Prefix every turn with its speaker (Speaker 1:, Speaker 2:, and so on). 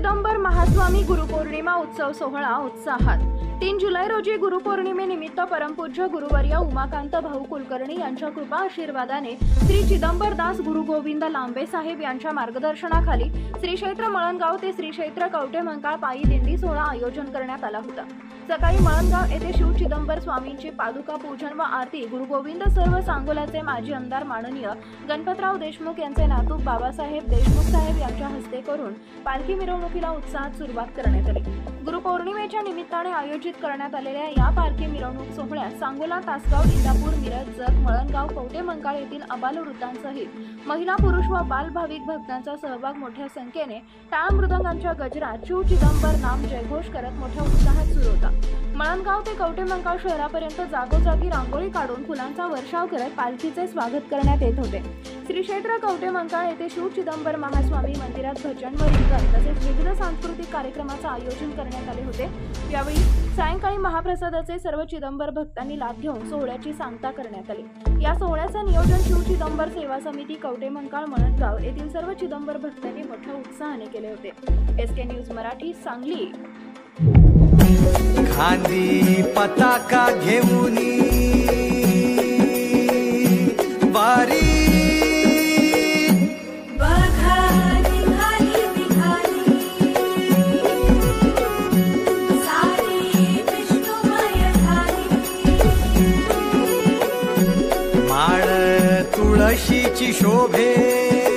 Speaker 1: चिदंबर महास्वामी गुरुपौर्णिमा उत्सव सोहळा उत्साहात तीन जुलै रोजी गुरुपौर्णिमेनिमित्त परमपूज्य गुरुवर्य उमाकांत भाऊ कुलकर्णी यांच्या कृपा आशीर्वादाने श्री चिदंबरदास गुरु गोविंद लांबे साहेब यांच्या मार्गदर्शनाखाली श्रीक्षेत्र मळणगाव ते श्रीक्षेत्र क्षेत्र कवठे मंकाळ पायी दिंडी सोहळा आयोजन करण्यात आला होता सकाळी मळणगाव येथे शिव चिदंबर स्वामींची पादुका पूजन व आरती गुरुगोविंद सर्व सांगोलाचे माजी आमदार माननीय गणपतराव देशमुख यांचे नातू बाबासाहेब देशमुख साहेब यांच्या हस्ते करून पालखी मिरवणुकीला उत्साहात सुरुवात करण्यात आली गुरुपौर्णिमेच्या निमित्ताने आयोजित करण्यात आलेल्या या पालखी मिरवणूक सोहळ्यात सांगोला तासगाव इंदापूर मिरज जत मळणगाव कवटे मंगाळ येथील अबालवृद्धांसहित महिला पुरुष व बालभाविक भक्तांचा सहभाग मोठ्या संख्येने टाळ मृदंगांच्या गजरात च्यू चिदंबर नाम जयघोष करत मोठ्या उत्साहात सुरू होता मळणगाव ते कवटे मंगाळ शहरापर्यंत जागोजागी रांगोळी काढून फुलांचा वर्षाव करत पालखीचे स्वागत करण्यात येत होते श्री क्षेत्र कवटेमंकाळ येथे शिव चिदंबर महास्वामी मंदिरात भजन व कीर्तन तसेच विविध सांस्कृतिक कार्यक्रमाचं आयोजन करण्यात आले होते यावेळी सायंकाळी महाप्रसादाचे सर्व चिदंबर भक्तांनी लाभ घेऊन सोहळ्याची सांगता करण्यात आली या सोहळ्याचं नियोजन शिव चिदंबर सेवा समिती कवटेमंकाळ गाव येथील सर्व चिदंबर भक्तांनी मोठ्या उत्साहाने केले होते S K news Marathi Sangli खांदी पताका तुळशीची शोभे